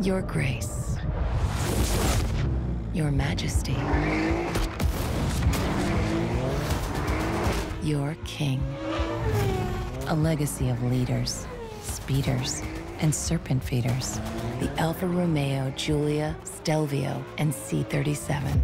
Your Grace, Your Majesty, Your King. A legacy of leaders, speeders, and serpent feeders. The Alfa Romeo Giulia, Stelvio, and C37